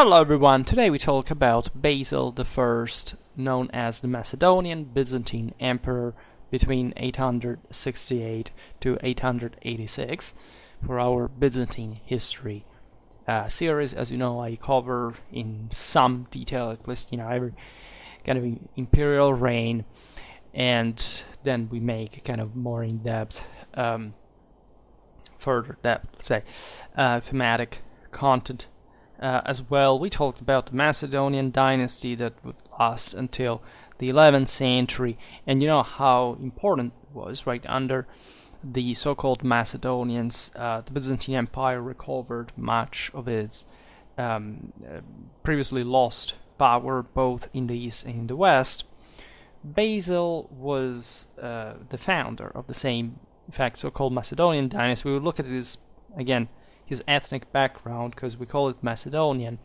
Hello everyone, today we talk about Basil I, known as the Macedonian Byzantine Emperor between 868 to 886 for our Byzantine history uh, series. As you know, I cover in some detail, at least, you know, every kind of imperial reign, and then we make kind of more in-depth, um, further depth, let's say, uh, thematic content uh, as well. We talked about the Macedonian dynasty that would last until the 11th century, and you know how important it was, right? Under the so-called Macedonians, uh, the Byzantine Empire recovered much of its um, uh, previously lost power, both in the east and in the west. Basil was uh, the founder of the same, in fact, so-called Macedonian dynasty. We will look at this again his ethnic background, because we call it Macedonian,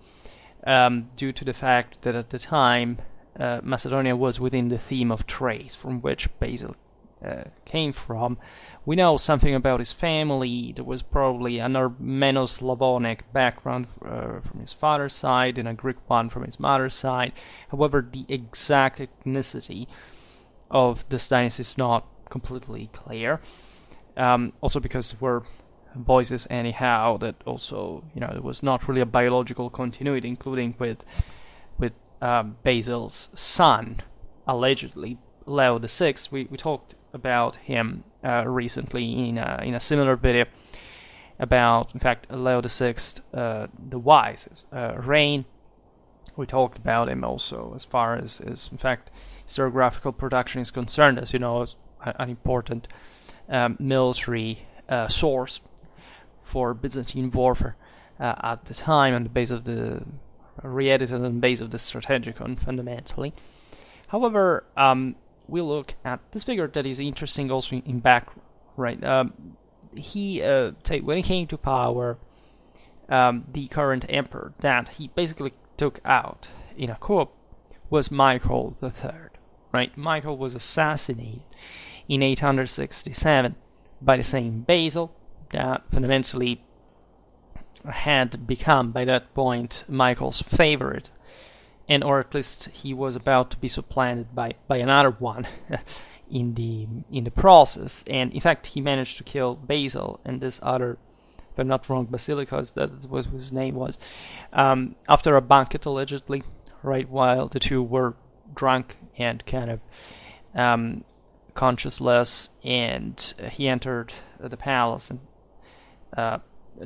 um, due to the fact that at the time uh, Macedonia was within the theme of Thrace, from which Basil uh, came from. We know something about his family. There was probably an Armeno-Slavonic background uh, from his father's side and a Greek one from his mother's side. However, the exact ethnicity of this dynasty is not completely clear. Um, also because there were voices anyhow that also you know there was not really a biological continuity including with with um, Basil's son allegedly Leo the Sixth. We, we talked about him uh, recently in a, in a similar video about in fact Leo the Sixth uh, the Wise uh, reign. We talked about him also as far as, as in fact historiographical production is concerned. As you know an important um, military uh, source for Byzantine warfare uh, at the time on the base of the re-edited on the base of the Strategicon fundamentally. However, um, we look at this figure that is interesting also in, back right. Um, he uh, when he came to power, um, the current emperor that he basically took out in a coup was Michael III. Right, Michael was assassinated in 867 by the same Basil, that fundamentally had become by that point Michael's favorite, and or at least he was about to be supplanted by by another one in the in the process. And in fact, he managed to kill Basil and this other, if I'm not wrong, Basilikos, that was his name was, um, after a banquet allegedly, right while the two were drunk and kind of um, conscienceless, and he entered the palace and uh,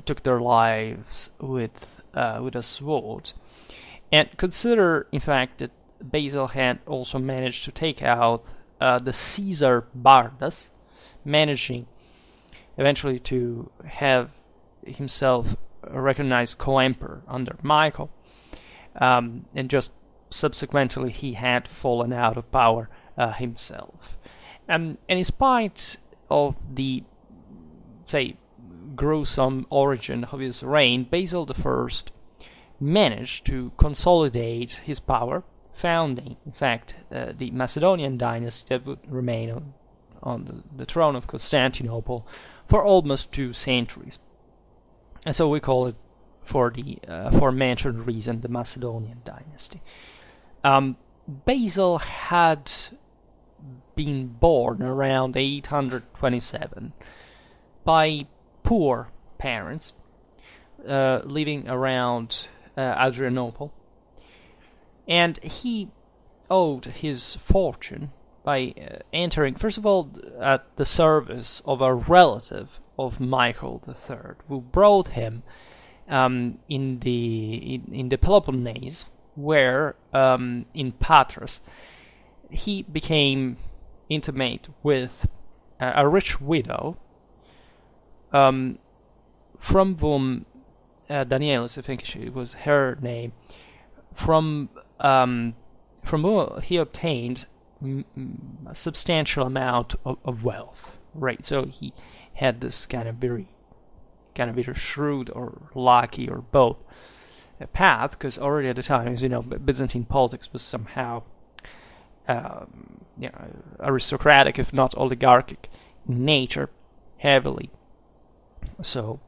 took their lives with uh, with a sword. And consider, in fact, that Basil had also managed to take out uh, the Caesar Bardas, managing eventually to have himself recognized co-emperor under Michael, um, and just subsequently he had fallen out of power uh, himself. Um, and in spite of the, say, gruesome origin of his reign, Basil I managed to consolidate his power, founding, in fact, uh, the Macedonian dynasty that would remain on, on the, the, throne of Constantinople for almost two centuries. And so we call it, for the uh, aforementioned reason, the Macedonian dynasty. Um, Basil had been born around 827 by poor parents uh, living around uh, Adrianople, and he owed his fortune by uh, entering, first of all, at the service of a relative of Michael III, who brought him um, in the in, in, the Peloponnese, where um, in Patras he became intimate with a rich widow um, from whom uh, Danielis, I think she was her name, from um, from whom he obtained a substantial amount of, of, wealth. Right, so he had this kind of very, kind of either shrewd or lucky or both path, because already at the time, as you know, Byzantine politics was somehow, um, you know, aristocratic, if not oligarchic in nature, heavily so,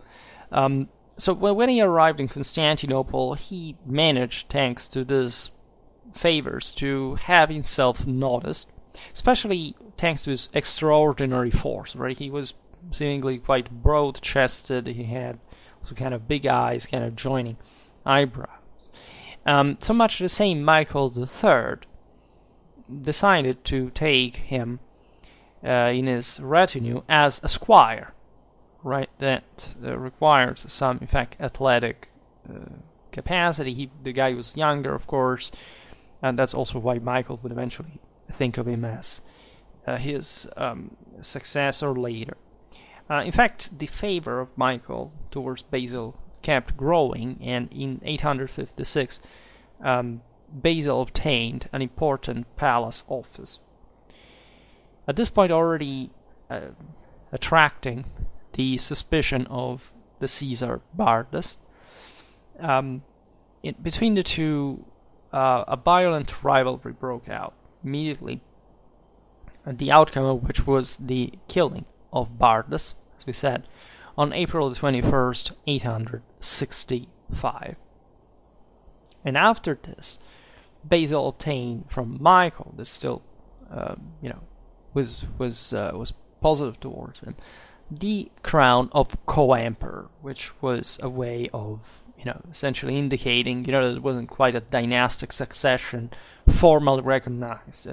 um, so when he arrived in Constantinople, he managed, thanks to these favors, to have himself noticed, especially thanks to his extraordinary force. Right, he was seemingly quite broad-chested. He had kind of big eyes, kind of joining eyebrows. Um, so much the same, Michael III decided to take him uh, in his retinue as a squire, right? That uh, requires some, in fact, athletic uh, capacity. He, the guy was younger, of course, and that's also why Michael would eventually think of him as uh, his um, successor later. Uh, in fact, the favor of Michael towards Basil kept growing, and in 856, um, Basil obtained an important palace office. At this point, already uh, attracting the suspicion of the Caesar Bardas. Um, between the two, uh, a violent rivalry broke out immediately, the outcome of which was the killing of Bardas, as we said, on April the 21st, 865. And after this, Basil obtained from Michael, that still, uh, you know, was was uh, was positive towards him, the crown of co-emperor, which was a way of you know essentially indicating you know that it wasn't quite a dynastic succession formally recognized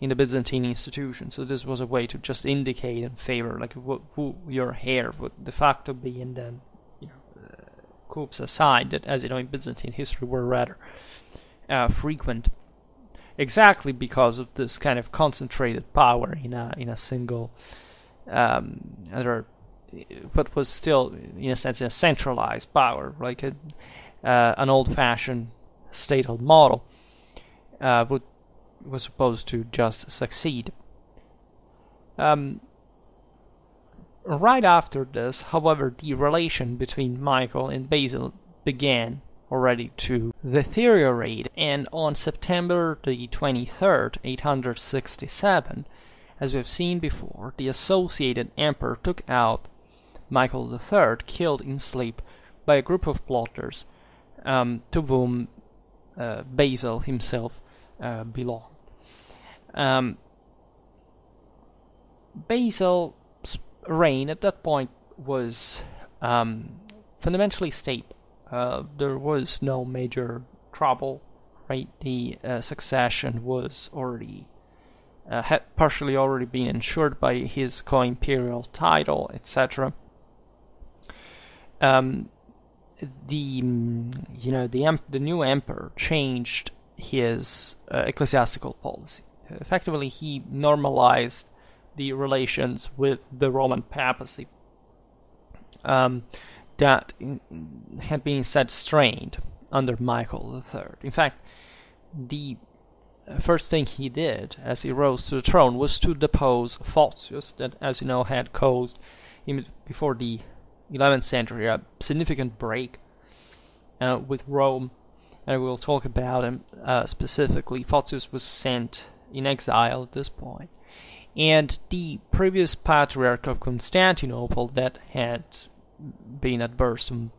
in the Byzantine institution. So this was a way to just indicate and favor like who, who your heir would de facto be, and then you know uh, coups aside that as you know in Byzantine history were rather uh, frequent, exactly because of this kind of concentrated power in a in a single, um, other, but was still in a sense a centralized power, like a, uh, an old-fashioned statal model uh, would was supposed to just succeed. Um, right after this, however, the relation between Michael and Basil began already to deteriorate, and on September the 23rd, 867, as we've seen before, the associated emperor took out Michael III, killed in sleep by a group of plotters um, to whom uh, Basil himself uh, belonged. Um, Basil's reign at that point was um, fundamentally stable uh, there was no major trouble, right? The uh, succession was already uh, had partially already been ensured by his co-imperial title, etc. Um, the you know the the new emperor changed his uh, ecclesiastical policy. Effectively, he normalized the relations with the Roman papacy. Um, that had been set strained under Michael III. In fact, the first thing he did as he rose to the throne was to depose Photius, that, as you know, had caused, before the 11th century, a significant break uh, with Rome. And we'll talk about him uh, specifically. Photius was sent in exile at this point. And the previous patriarch of Constantinople that had been adverse to,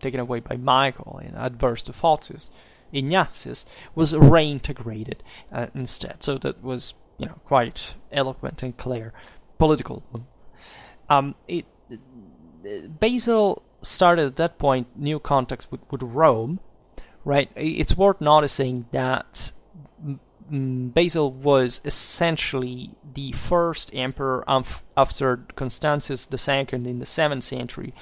taken away by Michael and adverse to Photius, Ignatius was reintegrated uh, instead. So that was you know quite eloquent and clear political. Um, it, Basil started at that point new contacts with, with Rome, right? It's worth noticing that Basil was essentially the first emperor after Constantius II in the 7th century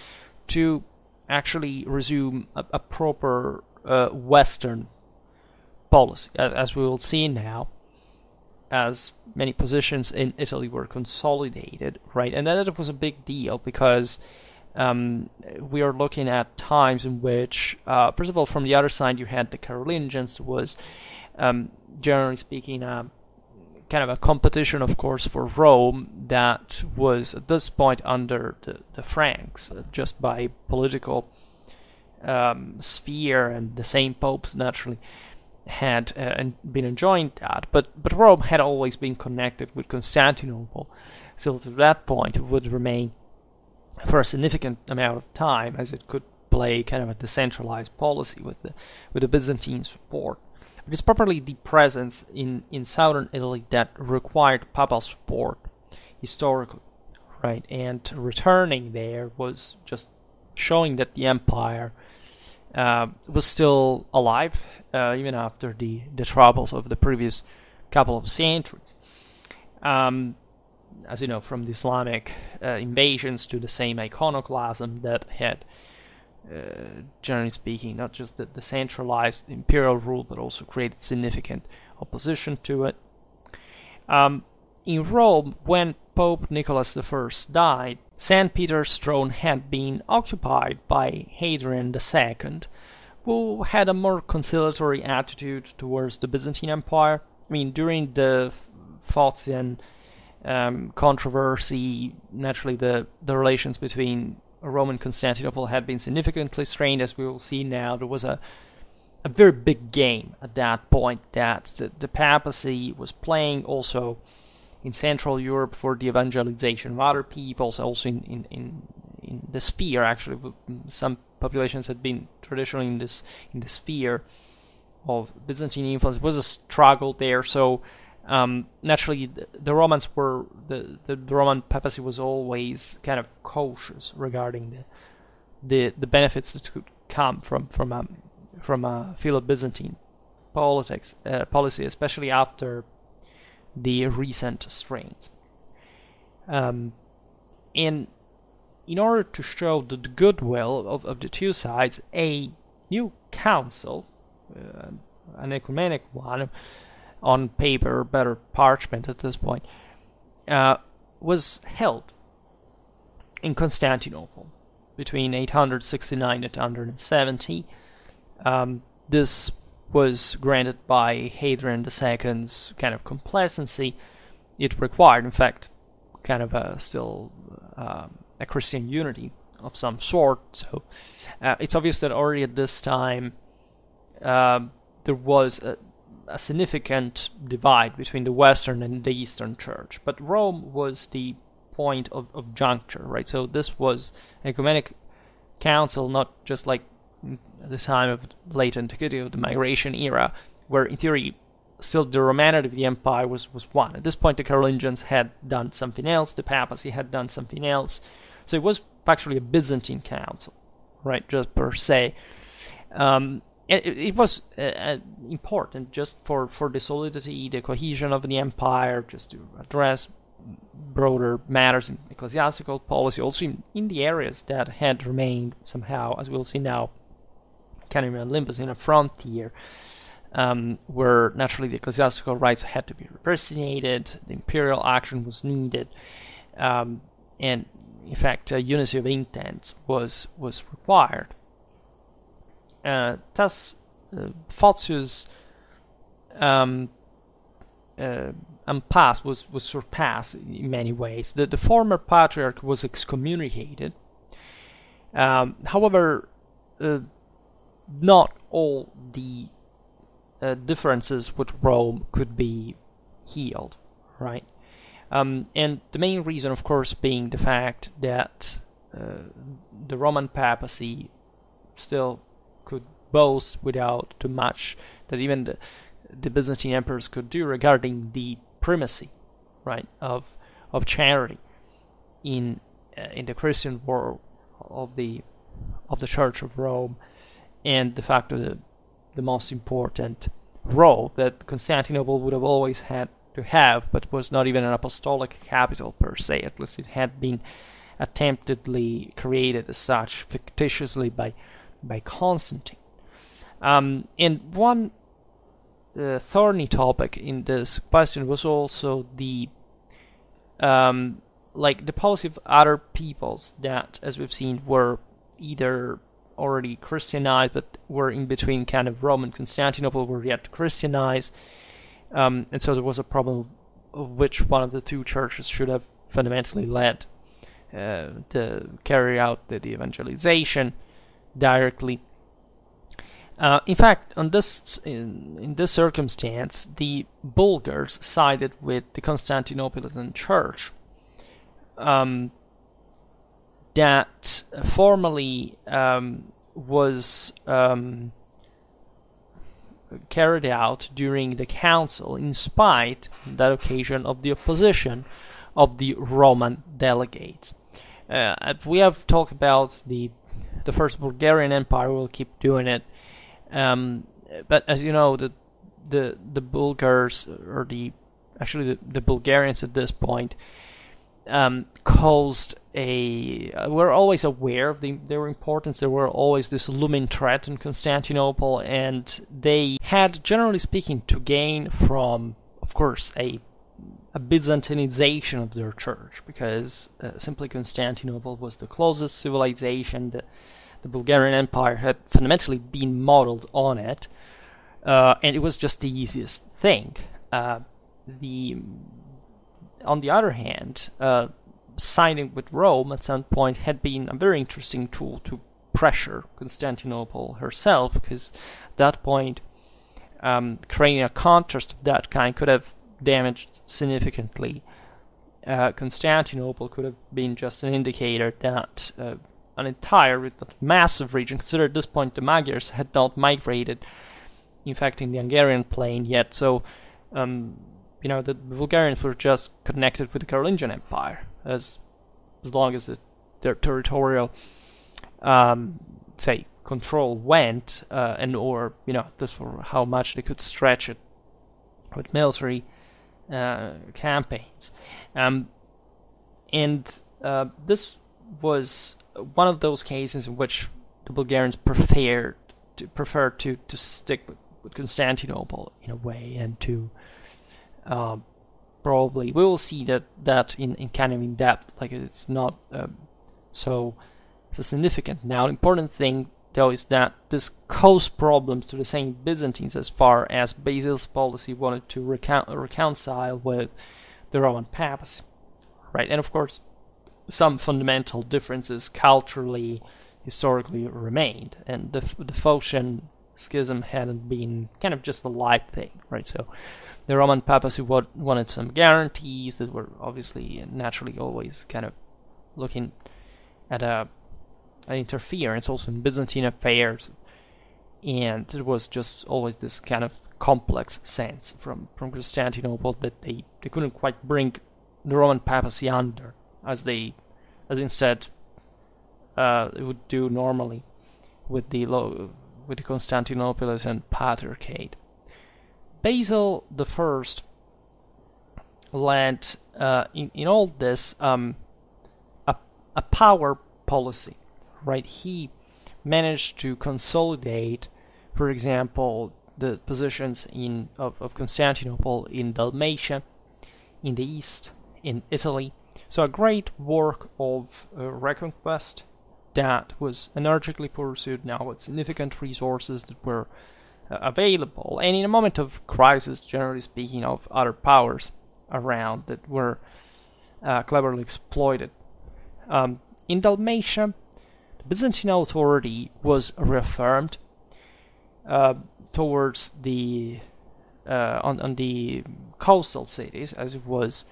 to actually resume a, a proper uh, Western policy, as, as, we will see now, as many positions in Italy were consolidated, right? And that was a big deal because um, we are looking at times in which, uh, first of all, from the other side, you had the Carolingians, was um, generally speaking, uh, kind of a competition, of course, for Rome that was at this point under the, the Franks, uh, just by political um, sphere, and the same popes naturally had uh, been enjoying that. But but Rome had always been connected with Constantinople, so to that point it would remain for a significant amount of time, as it could play kind of a decentralized policy with the with the Byzantine support. It is properly the presence in, in southern Italy that required papal support historically, right? And returning there was just showing that the empire uh, was still alive uh, even after the, the troubles of the previous couple of centuries. Um, as you know, from the Islamic uh, invasions to the same iconoclasm that had, uh, generally speaking, not just the, the, centralized imperial rule, but also created significant opposition to it. Um, in Rome, when Pope Nicholas I died, St. Peter's throne had been occupied by Hadrian II, who had a more conciliatory attitude towards the Byzantine Empire. I mean, during the Photian um, controversy, naturally the, the relations between Rome and Constantinople had been significantly strained, as we will see now. There was a a very big game at that point that the, the papacy was playing also in Central Europe for the evangelization of other peoples, also in, in, in, in the sphere actually. Some populations had been traditionally in this in the sphere of Byzantine influence. It was a struggle there, so um, naturally the, the, Romans were the, the, the Roman papacy was always kind of cautious regarding the the, the benefits that could come from from a from a Philo-Byzantine politics uh, policy, especially after the recent strains. Um, and in order to show the goodwill of, of the two sides, a new council, uh, an ecumenic one, on paper, better parchment at this point, uh, was held in Constantinople between 869 and 870. Um, this was granted by Hadrian II's kind of complacency. It required, in fact, kind of a still um, a Christian unity of some sort. So uh, it's obvious that already at this time um, there was a, a, significant divide between the Western and the Eastern Church. But Rome was the point of, of juncture, right? So this was an ecumenic council, not just like the time of late antiquity of the migration era, where in theory still the Romanity of the empire was, was one. At this point, the Carolingians had done something else, the papacy had done something else. So it was actually a Byzantine council, right, just per se. Um, it, it, was uh, uh, important just for, for the solidity, the cohesion of the empire, just to address broader matters in ecclesiastical policy, also in, in the areas that had remained somehow, as we'll see now, in Olympus, in a frontier, um, where naturally the ecclesiastical rights had to be representated, the imperial action was needed, um, and in fact, a unity of intent was was required. Uh, thus, uh, Photius um, uh, was, was surpassed in many ways. The, the former patriarch was excommunicated. Um, however, uh, not all the uh, differences with Rome could be healed, right? Um, and the main reason, of course, being the fact that uh, the Roman papacy still could boast without too much that even the, the Byzantine emperors could do regarding the primacy, right, of of charity in uh, in the Christian world of the of the Church of Rome and the fact of the, the most important role that Constantinople would have always had to have, but was not even an apostolic capital per se. At least it had been attemptedly created as such fictitiously by by Constantine. Um, and one uh, thorny topic in this question was also the um, like the policy of other peoples that, as we've seen, were either already Christianized, but were in between kind of Rome and Constantinople, were yet to Christianize. Um, and so there was a problem of which one of the two churches should have fundamentally led uh, to carry out the, the evangelization directly. Uh, in fact, on this in, in, this circumstance, the Bulgars sided with the Constantinopolitan Church. Um, that formally um, was um, carried out during the council, in spite, that occasion, of the opposition of the Roman delegates. Uh, we have talked about the the first Bulgarian Empire. We'll keep doing it, um, but as you know, the the the Bulgars or the actually the, the Bulgarians at this point um, caused a. Uh, we're always aware of the, their importance. There were always this looming threat in Constantinople, and they had, generally speaking, to gain from, of course, a a Byzantinization of their church, because uh, simply Constantinople was the closest civilization. The, the Bulgarian Empire had fundamentally been modeled on it, uh, and it was just the easiest thing. Uh, the on the other hand, uh, signing with Rome at some point had been a very interesting tool to pressure Constantinople herself, because at that point, um, creating a contrast of that kind could have damaged significantly. Uh, Constantinople could have been just an indicator that uh, an entire, massive region, consider at this point the Magyars had not migrated, in fact, in the Hungarian plain yet, so um, you know, the Bulgarians were just connected with the Carolingian Empire as as long as the, their territorial, um, say, control went, uh, and or you know, this for how much they could stretch it with military uh, campaigns, um, and uh, this was one of those cases in which the Bulgarians preferred to prefer to to stick with, with Constantinople in a way and to uh, probably we will see that that in, in kind of in depth like it's not um, so so significant. Now important thing though is that this caused problems to the same Byzantines as far as Basil's policy wanted to recount, reconcile with the Roman papacy right? And of course some fundamental differences culturally historically remained. And the, the Photian schism hadn't been kind of just a light thing right? So the Roman papacy wanted some guarantees that were obviously naturally always kind of looking at a an interference also in Byzantine affairs, and it was just always this kind of complex sense from from Constantinople that they they couldn't quite bring the Roman papacy under as they as instead uh, would do normally with the with the Constantinopolitan Patriarchate. Basil the First led uh, in in all this um, a a power policy, right? He managed to consolidate, for example, the positions in of, of Constantinople in Dalmatia, in the east, in Italy. So a great work of uh, reconquest that was energically pursued now with significant resources that were uh, available, and in a moment of crisis, generally speaking, of other powers around that were uh, cleverly exploited. Um, in Dalmatia, the Byzantine authority was reaffirmed uh, towards the uh, on, on the coastal cities, as it was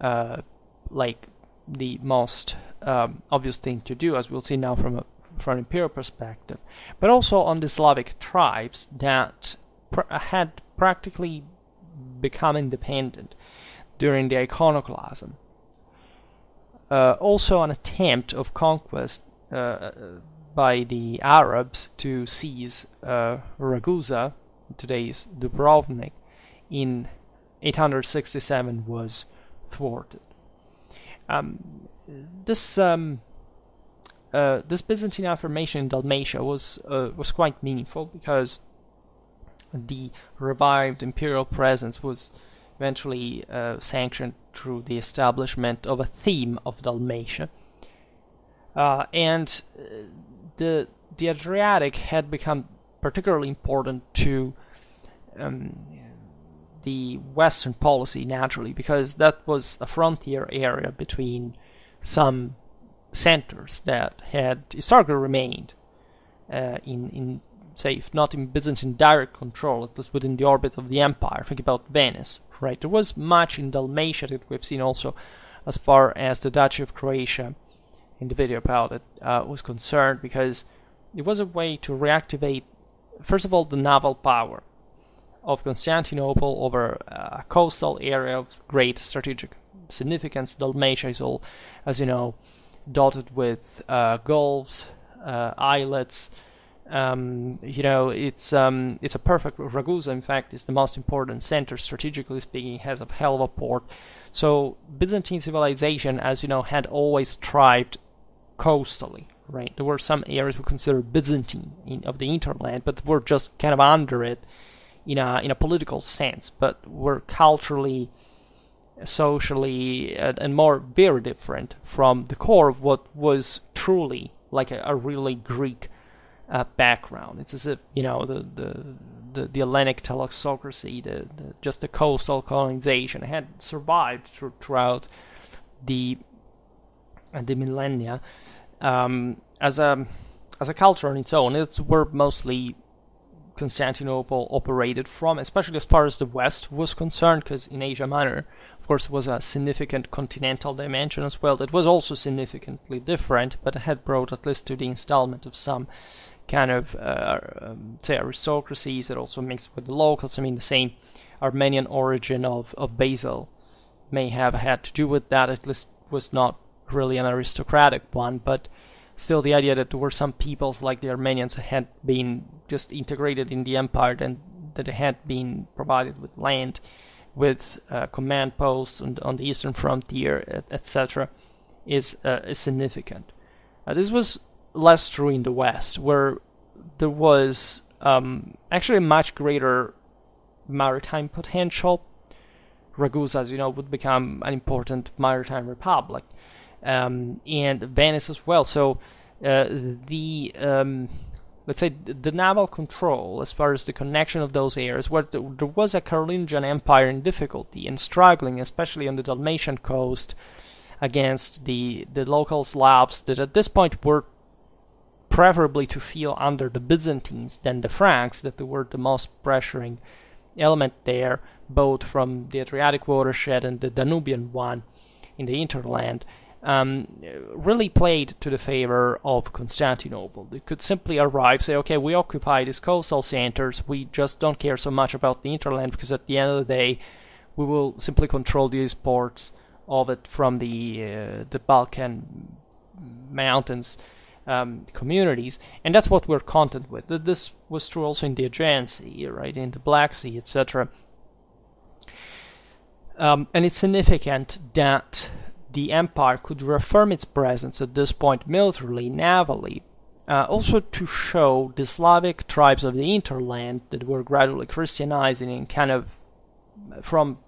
uh, like the most um, obvious thing to do, as we'll see now from a from an imperial perspective, but also on the Slavic tribes that pr had practically become independent during the iconoclasm. Uh, also, an attempt of conquest uh, by the Arabs to seize uh, Ragusa, today's Dubrovnik, in 867 was thwarted. Um, this um, uh, this Byzantine affirmation in Dalmatia was uh, was quite meaningful because the revived imperial presence was eventually uh, sanctioned through the establishment of a theme of Dalmatia, uh, and uh, the the Adriatic had become particularly important to um, the Western policy naturally because that was a frontier area between some centers that had historically remained uh, in, in, say, if not in Byzantine direct control, it was within the orbit of the empire. Think about Venice, right? There was much in Dalmatia that we've seen also as far as the Duchy of Croatia in the video about it uh, was concerned because it was a way to reactivate, first of all, the naval power of Constantinople over a coastal area of great strategic significance. Dalmatia is all, as you know, dotted with uh, gulfs, uh, islets. Um, you know, it's um, it's a perfect Ragusa. In fact, is the most important center strategically speaking. Has a hell of a port. So Byzantine civilization, as you know, had always thrived coastally. Right, there were some areas we consider Byzantine in, of the interland, but were just kind of under it in a in a political sense, but were culturally, socially, and, more very different from the core of what was truly like a, a really Greek uh, background. It's as if you know the the the, the Hellenic thalassocracy, the, the, just the coastal colonization had survived through, throughout the uh, the millennia um, as a as a culture on its own. It's were mostly Constantinople operated from, especially as far as the west was concerned, because in Asia Minor, of course, was a significant continental dimension as well. That was also significantly different, but had brought at least to the installment of some kind of, uh, um, say, aristocracies that also mixed with the locals. I mean, the same Armenian origin of, of Basil may have had to do with that. At least was not really an aristocratic one, but still the idea that there were some peoples like the Armenians had been just integrated in the empire and that they had been provided with land, with uh, command posts on, on, the eastern frontier, etc., is, uh, is significant. Uh, this was less true in the west, where there was um, actually a much greater maritime potential. Ragusa, as you know, would become an important maritime republic um, and Venice as well. So uh, the um, let's say the naval control, as far as the connection of those areas, where there was a Carolingian empire in difficulty and struggling, especially on the Dalmatian coast, against the the local Slavs that at this point were preferably to feel under the Byzantines than the Franks, that they were the most pressuring element there, both from the Adriatic watershed and the Danubian one in the interland um, really played to the favor of Constantinople. They could simply arrive, say, okay, we occupy these coastal centers, we just don't care so much about the interland because at the end of the day, we will simply control these ports of it from the uh, the Balkan mountains um, communities, and that's what we're content with. This was true also in the Aegean Sea, right, in the Black Sea, etc. Um, and it's significant that the empire could reaffirm its presence at this point militarily, navally, uh, also to show the Slavic tribes of the interland that were gradually Christianizing and kind of from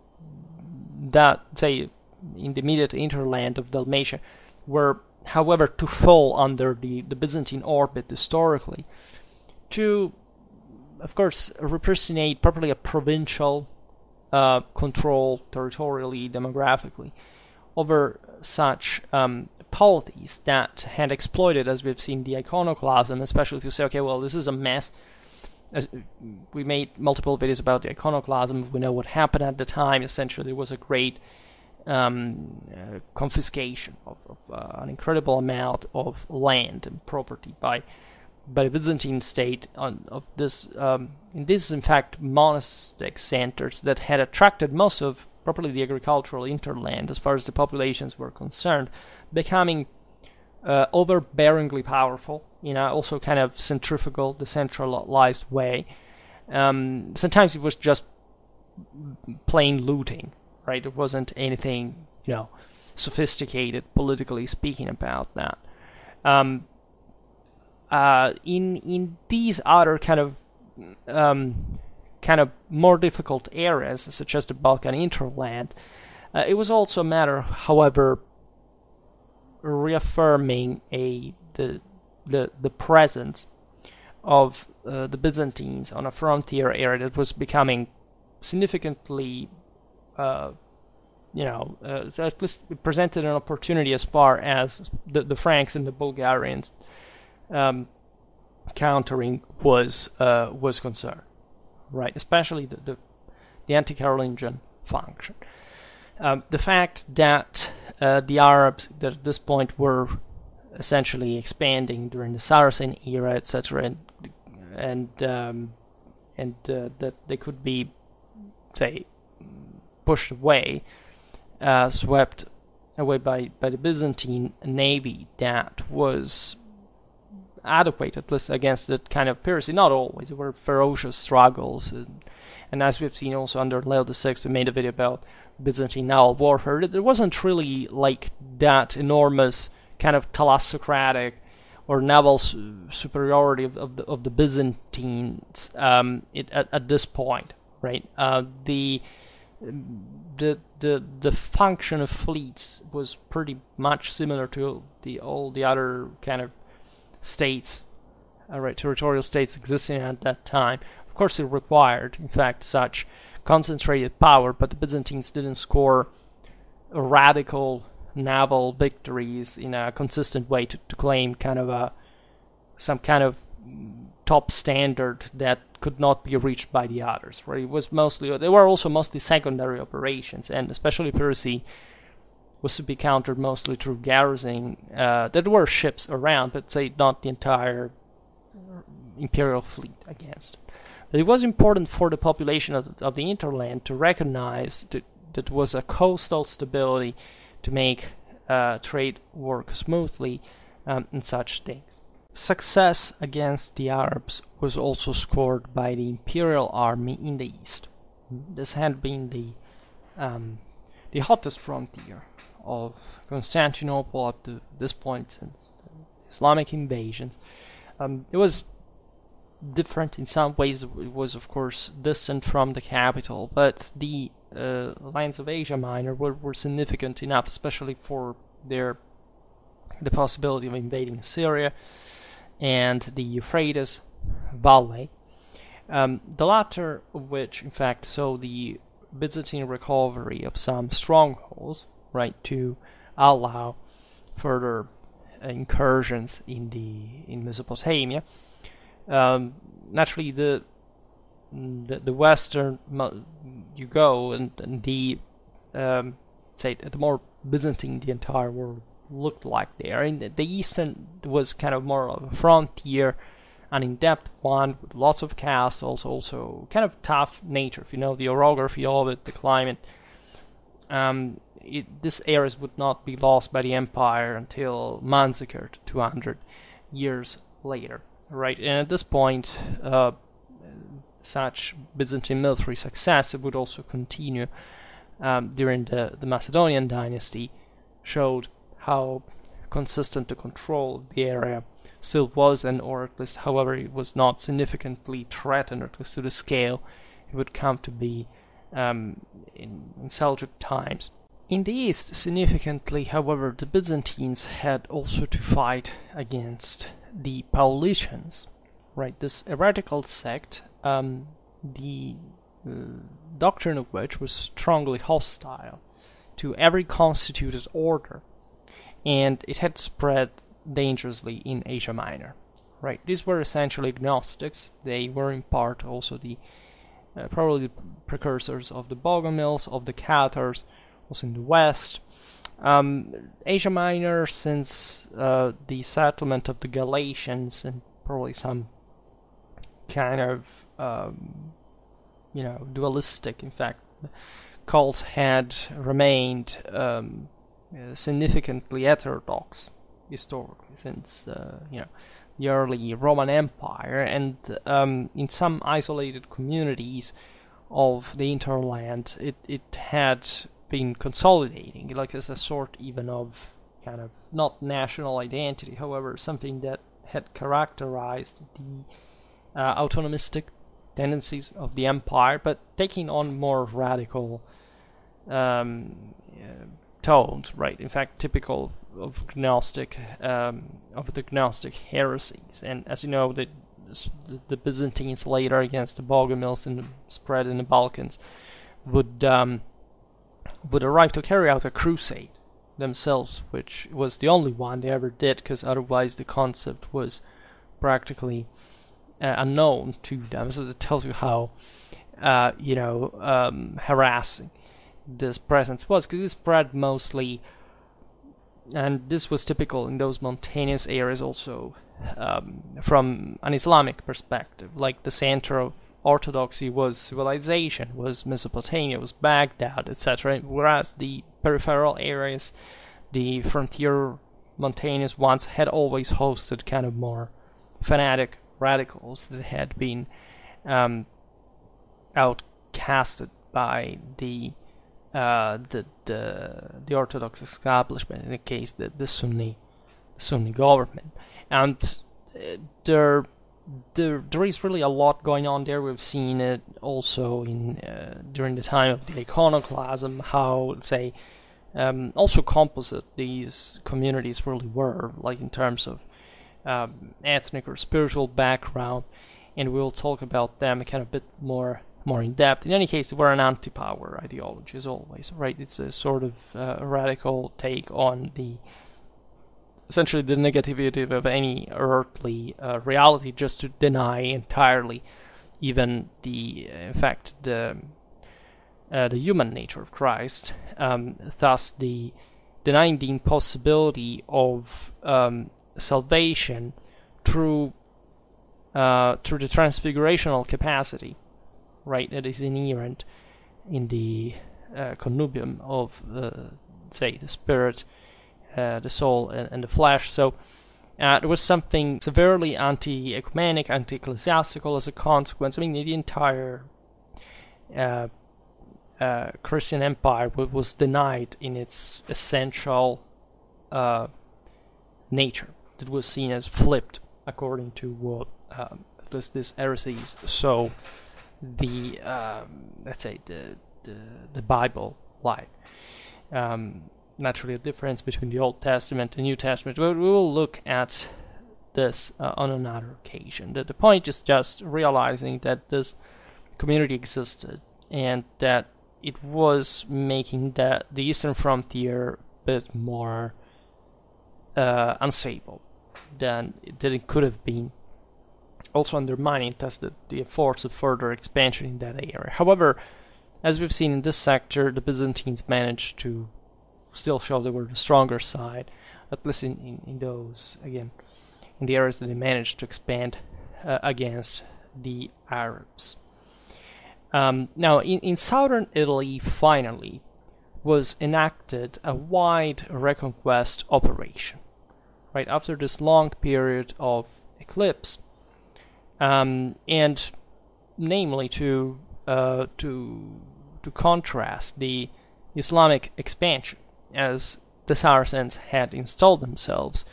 that, say, in the immediate interland of Dalmatia, were, however, to fall under the, the Byzantine orbit historically, to, of course, represent properly a provincial uh, control territorially, demographically over such um, polities that had exploited, as we've seen, the iconoclasm, especially to say, okay, well, this is a mess. As we made multiple videos about the iconoclasm. We know what happened at the time. Essentially, there was a great um, uh, confiscation of, of uh, an incredible amount of land and property by by the Byzantine state on, of this. Um, in this, in fact, monastic centers that had attracted most of properly the agricultural interland as far as the populations were concerned, becoming uh, overbearingly powerful in a also kind of centrifugal, decentralized way. Um, sometimes it was just plain looting, right? It wasn't anything, you know, sophisticated politically speaking about that. Um, uh, in in these other kind of um, kind of more difficult areas, such as the Balkan interland. Uh, it was also a matter, however, reaffirming a the the the presence of uh, the Byzantines on a frontier area that was becoming significantly, uh, you know, uh, at least presented an opportunity as far as the, the Franks and the Bulgarians um, countering was uh, was concerned right? Especially the, the, the anti-Carolingian function. Um, the fact that uh, the Arabs that at this point were essentially expanding during the Saracen era, etc., and and um, and uh, that they could be, say, pushed away, uh, swept away by, by the Byzantine navy that was adequate, at least against that kind of piracy. Not always, there were ferocious struggles. And, and as we've seen also under Leo VI, we made a video about Byzantine naval warfare. There wasn't really like that enormous kind of thalassocratic or naval su- superiority of, of, the, of the Byzantines um, it, at, at this point, right? Uh, the the the the function of fleets was pretty much similar to the all the other kind of states, uh, right, territorial states existing at that time. Of course, it required, in fact, such concentrated power, but the Byzantines didn't score radical naval victories in a consistent way to, to claim kind of a some kind of top standard that could not be reached by the others. Right? It was mostly they were also mostly secondary operations, and especially piracy was to be countered mostly through garrisoning. Uh, there were ships around, but say not the entire imperial fleet against. But it was important for the population of, of the interland to recognize that that was a coastal stability to make uh, trade work smoothly um, and such things. Success against the Arabs was also scored by the imperial army in the east. This had been the um, the hottest frontier of Constantinople up to this point since Islamic invasions. Um, it was different in some ways. It was, of course, distant from the capital, but the uh, lands of Asia Minor were, were significant enough, especially for their the possibility of invading Syria and the Euphrates Valley. Um, the latter of which, in fact, saw the Byzantine recovery of some strongholds, right, to allow further incursions in the in Mesopotamia. Um, naturally, the the, the western you go and, and the um, say the more Byzantine the entire world looked like there. The, the eastern was kind of more of a frontier, an in-depth one with lots of castles, also kind of tough nature. If you know the orography of it, the climate. Um, it, this areas would not be lost by the empire until Manzikert, 200 years later. Right, and at this point, uh, such Byzantine military success would also continue um, during the, the Macedonian dynasty, showed how consistent the control of the area still was, and or at least, however, it was not significantly threatened, at least to the scale it would come to be um, in, in Seljuk times. In the east, significantly, however, the Byzantines had also to fight against the Paulicians, right? This heretical sect, um, the uh, doctrine of which was strongly hostile to every constituted order, and it had spread dangerously in Asia Minor. Right, these were essentially gnostics. They were in part also the uh, probably the precursors of the Bogomils, of the Cathars, also in the west. Um, Asia Minor, since uh, the settlement of the Galatians and probably some kind of um, you know dualistic, in fact, cults had remained um, significantly heterodox historically since uh, you know the early Roman Empire, and um, in some isolated communities of the interland, it it had been consolidating, like as a sort even of kind of not national identity, however, something that had characterized the uh, autonomistic tendencies of the empire, but taking on more radical um, uh, tones, right? In fact, typical of Gnostic um, of the Gnostic heresies, and as you know, the the Byzantines later against the Bogomils and the spread in the Balkans would um, would arrive to carry out a crusade themselves, which was the only one they ever did, because otherwise the concept was practically uh, unknown to them. So it tells you how, uh, you know, um, harassing this presence was, because it spread mostly and this was typical in those mountainous areas also um, from an Islamic perspective. Like the center of orthodoxy was civilization, was Mesopotamia, was Baghdad, etc. Whereas the peripheral areas, the frontier mountainous ones, had always hosted kind of more fanatic radicals that had been um, outcasted by the uh, the, the the Orthodox establishment, in the case the, the Sunni Sunni government, and uh, there there is really a lot going on there. We've seen it also in uh, during the time of the iconoclasm, how say um, also composite these communities really were, like in terms of um, ethnic or spiritual background, and we'll talk about them kind of a bit more more in depth. In any case, we're an anti-power ideology as always, right? It's a sort of uh, radical take on the essentially the negativity of any earthly uh, reality, just to deny entirely, even the in fact the uh, the human nature of Christ. Um, thus, the denying the impossibility of um, salvation through uh, through the transfigurational capacity right that is inherent in the uh, connubium of say the spirit, uh, the soul, and, and, the flesh. So uh, there was something severely anti-ecumenic, anti-ecclesiastical as a consequence. I mean, the entire uh, uh, Christian empire was denied in its essential uh, nature. It was seen as flipped according to what um, at least this heresies so the um, let's say the the, the Bible lied. Um, naturally, a difference between the Old Testament and the New Testament. We, we will look at this uh, on another occasion. The, the point is just realizing that this community existed and that it was making the, the eastern frontier a bit more uh, unstable than, than it could have been also undermining thus the efforts of further expansion in that area. However, as we've seen in this sector, the Byzantines managed to still show they were the stronger side, at least in, in, in those, again, in the areas that they managed to expand uh, against the Arabs. Um, now, in, in southern Italy, finally, was enacted a wide reconquest operation. Right after this long period of eclipse, um, and namely to uh, to to contrast the Islamic expansion as the Saracens had installed themselves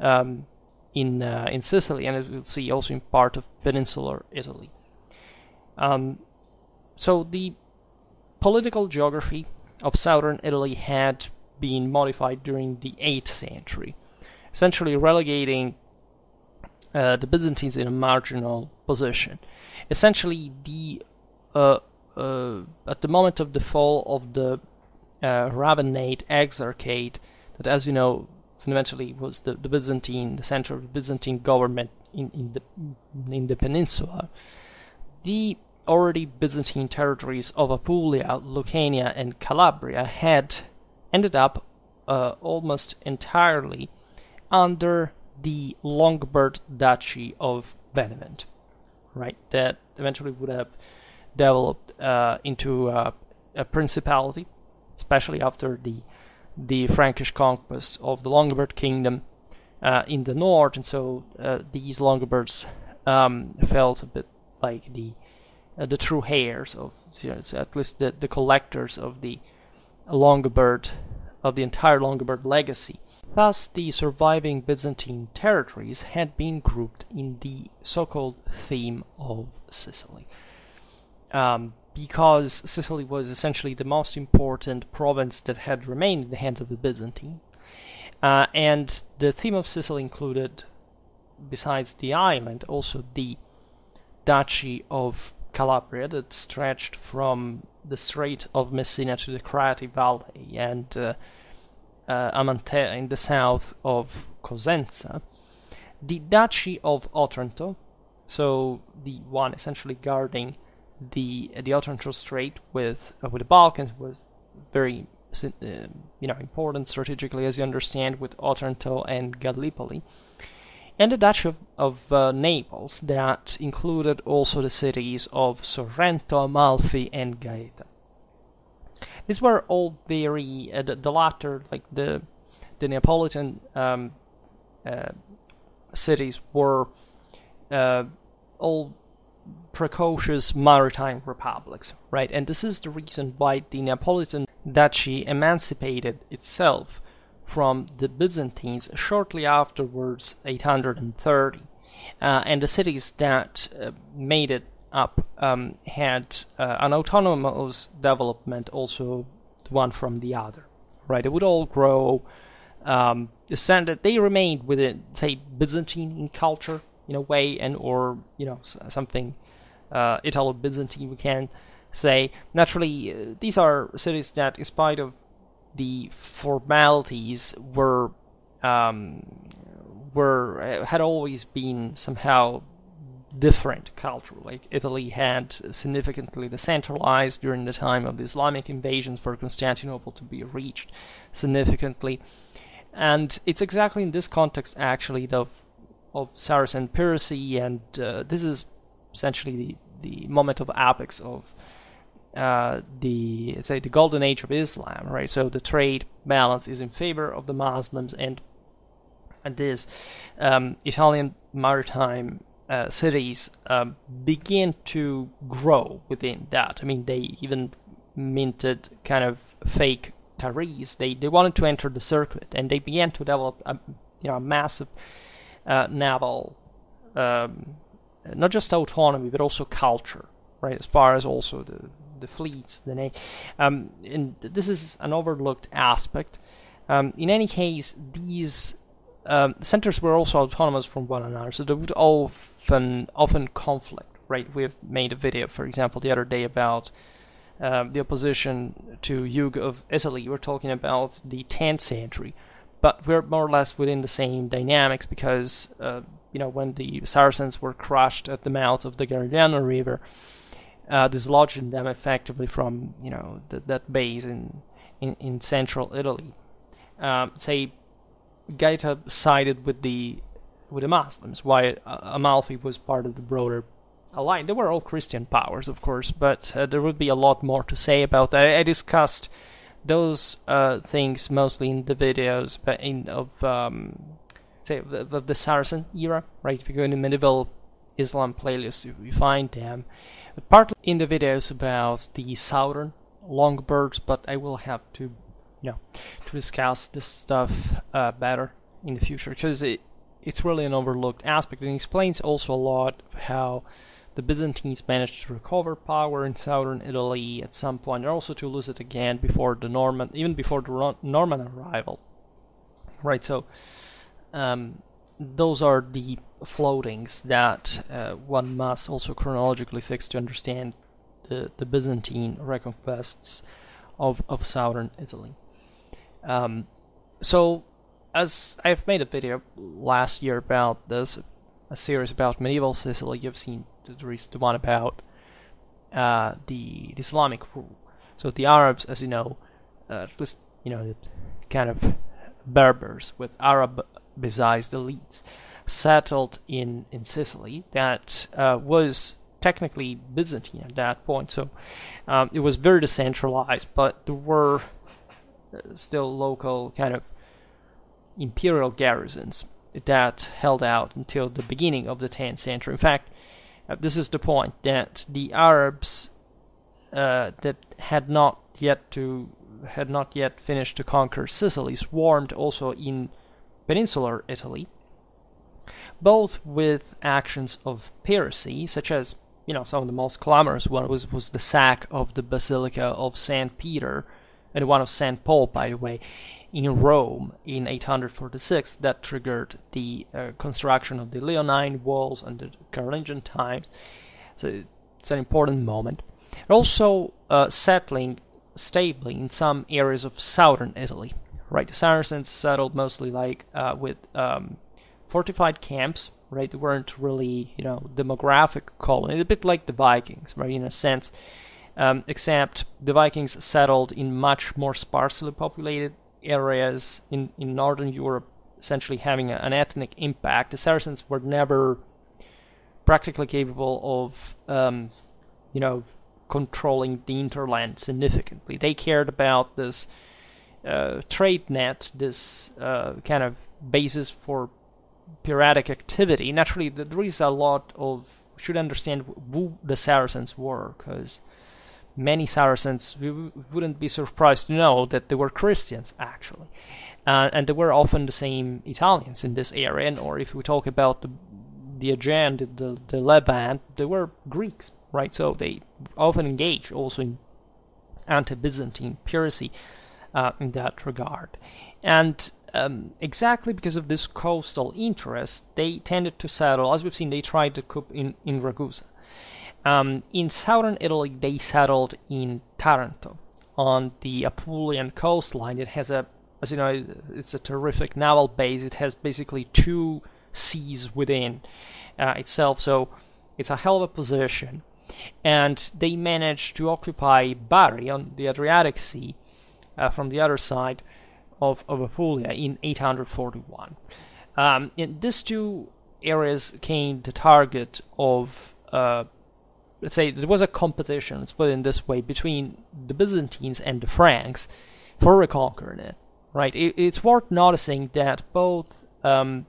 um, in uh, in Sicily, and as we'll see also in part of peninsular Italy. Um, so the political geography of southern Italy had been modified during the 8th century, essentially relegating uh, the Byzantines in a marginal position. Essentially, the uh, uh, at the moment of the fall of the uh, Exarchate, that as you know fundamentally was the, the Byzantine, the center of the Byzantine government in, in the in the peninsula, the already Byzantine territories of Apulia, Lucania, and Calabria had ended up uh, almost entirely under the Longobard Duchy of Benevent, right? That eventually would have developed uh, into a, a, principality, especially after the the Frankish conquest of the Longobard kingdom uh, in the north, and so uh, these Longobards um, felt a bit like the uh, the true heirs of, you know, at least the, the collectors of the Longobard of the entire Longobard legacy. Thus, the surviving Byzantine territories had been grouped in the so-called theme of Sicily. Um, because Sicily was essentially the most important province that had remained in the hands of the Byzantine. Uh, and the theme of Sicily included, besides the island, also the Duchy of Calabria that stretched from the Strait of Messina to the Crati Valley and uh, uh, Amantea in the south of Cosenza, the Duchy of Otranto, so the one essentially guarding the the Otranto Strait with uh, with the Balkans was very you know important strategically, as you understand, with Otranto and Gallipoli, and the Duchy of, of uh, Naples that included also the cities of Sorrento, Amalfi, and Gaeta. These were all very uh, the, the, latter, like the the Neapolitan um, uh, cities, were uh, all precocious maritime republics, right? And this is the reason why the Neapolitan duchy emancipated itself from the Byzantines shortly afterwards, 830. Uh, and the cities that uh, made it up um, had uh, an autonomous development, also one from the other, right? It would all grow, um, descended. They remained within, say, Byzantine culture in a way, and or you know something uh, Italo-Byzantine, we can say. Naturally, uh, these are cities that, in spite of the formalities, were um, were uh, had always been somehow different culturally. Like Italy had significantly decentralized during the time of the Islamic invasions for Constantinople to be reached significantly. And it's exactly in this context, actually, of, of Saracen piracy, and uh, this is essentially the, the moment of apex of uh, the say the golden age of Islam, right? So the trade balance is in favor of the Muslims, and and this um, Italian maritime uh, cities um, begin to grow within that. I mean, they even minted kind of fake taris. They they wanted to enter the circuit, and they began to develop a you know a massive uh, naval um, not just autonomy but also culture, right? As far as also the the fleets, the na- um, and this is an overlooked aspect. Um, in any case, these um, centers were also autonomous from one another, so they would often often conflict. Right? We've made a video, for example, the other day about um, the opposition to Hugh of Italy. We're talking about the 10th century, but we're more or less within the same dynamics because uh, you know, when the Saracens were crushed at the mouth of the Garigliano River, uh, dislodging them effectively from, you know, the, that base in, in, in central Italy. Um, say, Gaeta sided with the with the Muslims, while uh, Amalfi was part of the broader alliance. They were all Christian powers, of course, but uh, there would be a lot more to say about that. I, I discussed those uh, things mostly in the videos but in, of um, say of the Saracen era, right? If you go into medieval Islam playlists, you, you find them. But partly in the videos about the southern Longobards, but I will have to, you know, to discuss this stuff uh, better in the future because it it's really an overlooked aspect and explains also a lot how the Byzantines managed to recover power in southern Italy at some point, and also to lose it again before the Norman, even before the Norman arrival. Right, so um, those are the floatings that uh, one must also chronologically fix to understand the, the Byzantine reconquests of, of southern Italy. Um, so, as I've made a video last year about this, a series about medieval Sicily, you've seen there is the one about uh, the, the, Islamic rule. So the Arabs, as you know, uh, you know, kind of Berbers with Arab besides the elites, settled in, in Sicily that uh, was technically Byzantine at that point. So um, it was very decentralized, but there were uh, still local kind of imperial garrisons that held out until the beginning of the 10th century. In fact, uh, this is the point that the Arabs uh, that had not yet to had not yet finished to conquer Sicily swarmed also in peninsular Italy, both with actions of piracy, such as you know some of the most clamorous one was was the sack of the Basilica of Saint Peter and one of Saint Paul, by the way, in Rome in 846 that triggered the uh, construction of the Leonine walls under the Carolingian times. So it's an important moment. Also uh, settling stably in some areas of southern Italy right? The Saracens settled mostly like uh, with um, fortified camps, right? They weren't really, you know, demographic colony, a bit like the Vikings, right? In a sense, um, except the Vikings settled in much more sparsely populated areas in, in northern Europe, essentially having a, an ethnic impact. The Saracens were never practically capable of, um, you know, controlling the interland significantly. They cared about this uh, trade net, this uh, kind of basis for piratic activity. Naturally, there is a lot of should understand who the Saracens were, because many Saracens we wouldn't be surprised to know that they were Christians actually, uh, and they were often the same Italians in this area. And, or if we talk about the the Aegean, the, the, the Levant, they were Greeks, right? So they often engage also in anti-Byzantine piracy uh, in that regard. And um, exactly because of this coastal interest, they tended to settle, as we've seen, they tried to coup in, in Ragusa. Um, in southern Italy, they settled in Taranto on the Apulian coastline. It has a, as you know, it's a terrific naval base. It has basically two seas within uh, itself, so it's a hell of a position. And they managed to occupy Bari on the Adriatic Sea uh, from the other side of, of Apulia in 841. Um, these two areas came the target of, uh, let's say, there was a competition, let's put it in this way, between the Byzantines and the Franks for reconquering it. Right? It, it's worth noticing that both, um,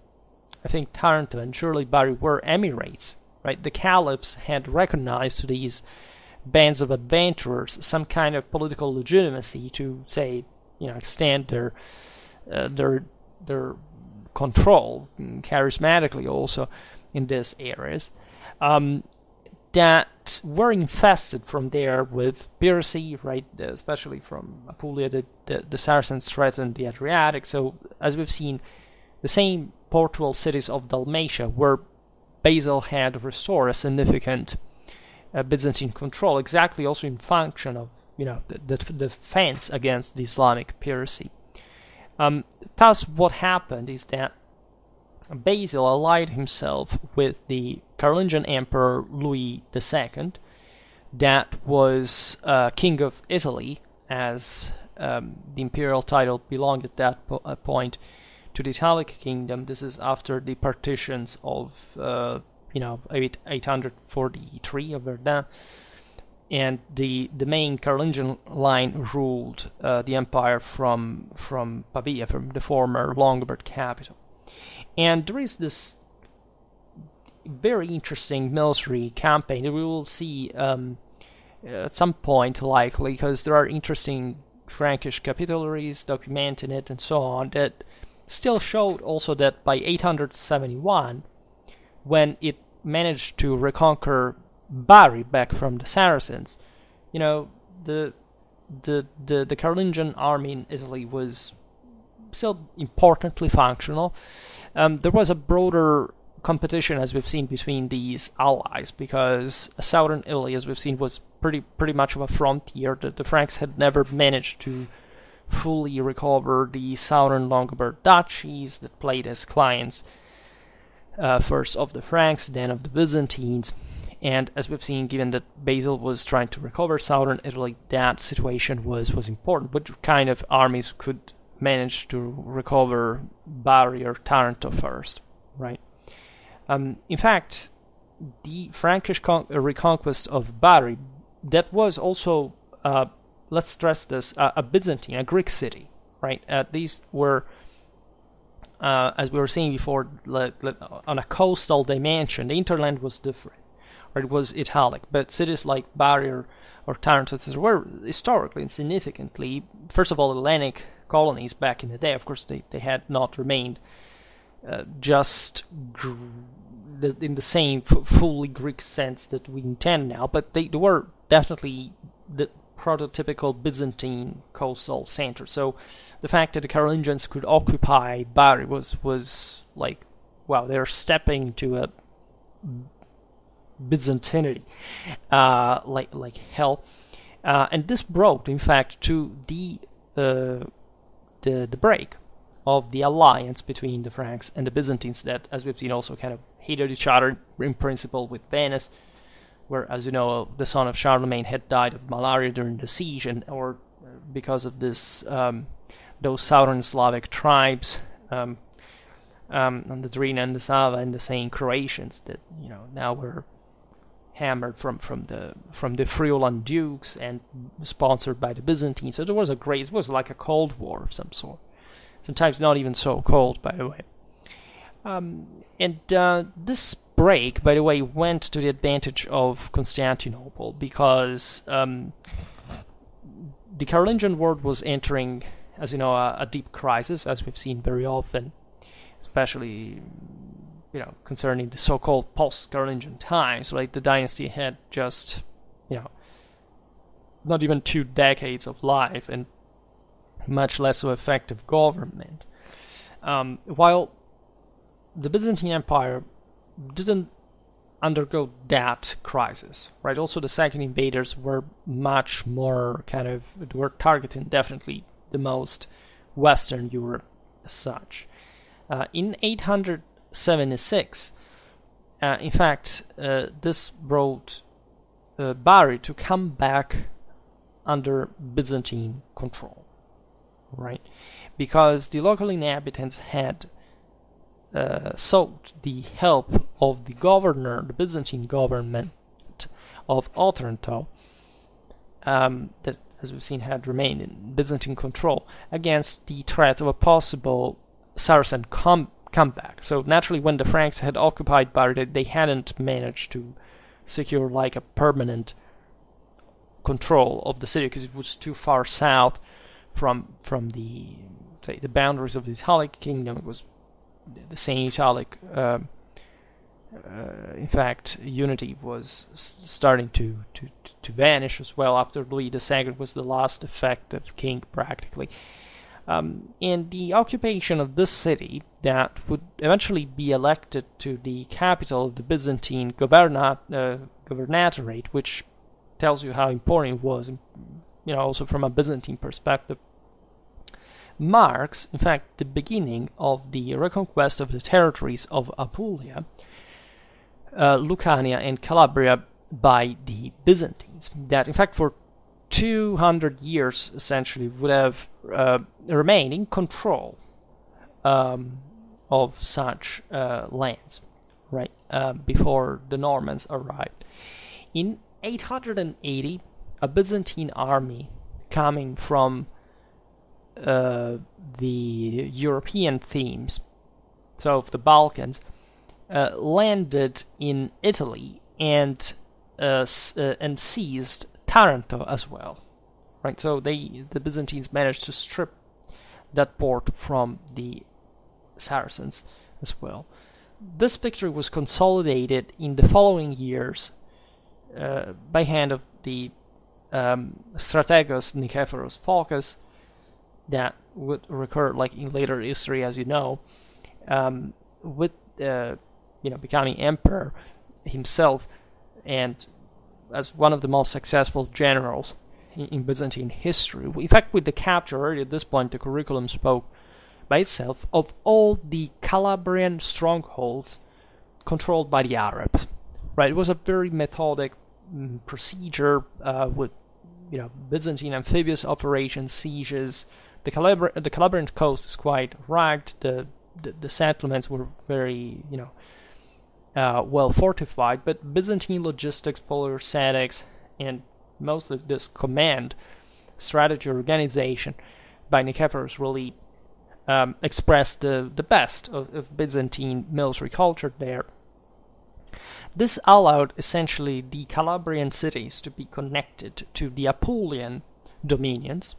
I think, Taranto and surely Bari were emirates. Right? The caliphs had recognized these bands of adventurers some kind of political legitimacy to say you know extend their uh, their their control charismatically also in these areas um, that were infested from there with piracy, right? Especially from Apulia, the, the, the Saracens threatened the Adriatic. So, as we've seen, the same portual cities of Dalmatia, where Basil had restored a significant uh, Byzantine control, exactly also in function of you know the, the defense against the Islamic piracy. Um, thus, what happened is that Basil allied himself with the Carolingian Emperor Louis II, that was uh, king of Italy, as um, the imperial title belonged at that po- uh, point to the Italic kingdom. This is after the partitions of uh, you know 843 of Verdun, and the the main Carolingian line ruled uh, the empire from from Pavia, from the former Longobard capital. And there is this very interesting military campaign that we will see um, at some point, likely, because there are interesting Frankish capitularies documenting it and so on that still showed also that by 871 when it managed to reconquer Bari back from the Saracens, you know, the the the, the Carolingian army in Italy was still importantly functional. Um, there was a broader competition, as we've seen, between these allies because southern Italy, as we've seen, was pretty pretty much of a frontier. The, the Franks had never managed to fully recover the southern Longobard duchies that played as clients uh, first of the Franks, then of the Byzantines. And as we've seen, given that Basil was trying to recover southern Italy, that situation was, was important. What kind of armies could manage to recover Bari or Taranto first, right? Um, in fact, the Frankish con- uh, reconquest of Bari, that was also, uh, let's stress this, a Byzantine, a Greek city, right? Uh, these were as we were saying before, like, like, on a coastal dimension, the interland was different, or it was Italic. But cities like Bari or, or Taranto were historically and significantly, first of all, Hellenic colonies back in the day. Of course, they, they had not remained uh, just gr- in the same f- fully Greek sense that we intend now, but they, they were definitely the prototypical Byzantine coastal center. So the fact that the Carolingians could occupy Bari was was like, wow, they're stepping to a Byzantinity, uh, like like hell, uh, and this brought, in fact, to the uh, the the break of the alliance between the Franks and the Byzantines that, as we've seen, also kind of hated each other in principle with Venice where, as you know, the son of Charlemagne had died of malaria during the siege, and or because of this, um, those southern Slavic tribes, um, um, and the Drina and the Sava and the same Croatians that you know now were hammered from from the from the Friulan dukes and sponsored by the Byzantines. So there was a great, it was like a cold war of some sort. Sometimes not even so cold, by the way. Um, and uh, this break, by the way, went to the advantage of Constantinople because um, the Carolingian world was entering, as you know, a, a deep crisis, as we've seen very often, especially you know concerning the so-called post-Carolingian times. Like the dynasty had just, you know, not even two decades of life and much less of effective government. Um, while the Byzantine Empire didn't undergo that crisis, right? Also, the second invaders were much more kind of were targeting definitely the most Western Europe as such. Uh, in 876, uh, in fact, uh, this brought uh, Bari to come back under Byzantine control, right? Because the local inhabitants had uh, sought the help of the governor, the Byzantine government of Otranto, um, that, as we've seen, had remained in Byzantine control against the threat of a possible Saracen com- comeback. So naturally, when the Franks had occupied Bari, they hadn't managed to secure like a permanent control of the city because it was too far south from from the say the boundaries of the Italic kingdom. It was the same Italic. Uh, uh, in fact, unity was starting to, to, to vanish as well after Louis II was the last effective king practically. Um, and the occupation of this city that would eventually be elected to the capital of the Byzantine governat- uh, governatorate, which tells you how important it was, you know, also from a Byzantine perspective marks, in fact, the beginning of the reconquest of the territories of Apulia, uh, Lucania, and Calabria by the Byzantines. That, in fact, for 200 years essentially would have uh, remained in control um, of such uh, lands, right, uh, before the Normans arrived. In 880, a Byzantine army coming from uh, the European themes, so of the Balkans, uh, landed in Italy and uh, and seized Taranto as well. Right, so they the Byzantines managed to strip that port from the Saracens as well. This victory was consolidated in the following years uh, by hand of the um, strategos Nicephoros Phocas, that would recur like in later history, as you know, um, with uh, you know becoming emperor himself, and as one of the most successful generals in, in Byzantine history. In fact, with the capture at this point, the curriculum spoke by itself of all the Calabrian strongholds controlled by the Arabs. Right, it was a very methodic mm, procedure uh, with you know Byzantine amphibious operations, sieges, the Calabri- the Calabrian coast is quite rugged. The, the, the settlements were very you know uh, well fortified, but Byzantine logistics, poliorcetics, and mostly this command strategy organization by Nicephoros really um, expressed the, the best of, of Byzantine military culture there. This allowed essentially the Calabrian cities to be connected to the Apulian dominions,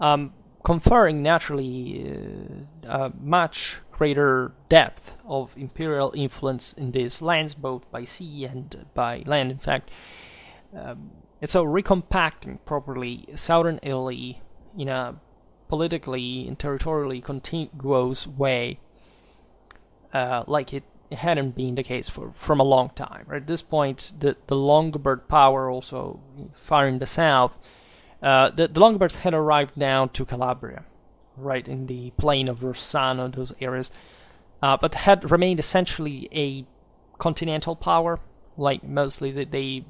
um, conferring naturally uh, a much greater depth of imperial influence in these lands, both by sea and by land, in fact. Um, and so recompacting properly southern Italy in a politically and territorially contiguous way, uh, like it hadn't been the case for from a long time. At this point, the, the Longobard power also far in the south uh, the, the Longobards had arrived down to Calabria, right in the plain of Rossano, those areas, uh, but had remained essentially a continental power like mostly that they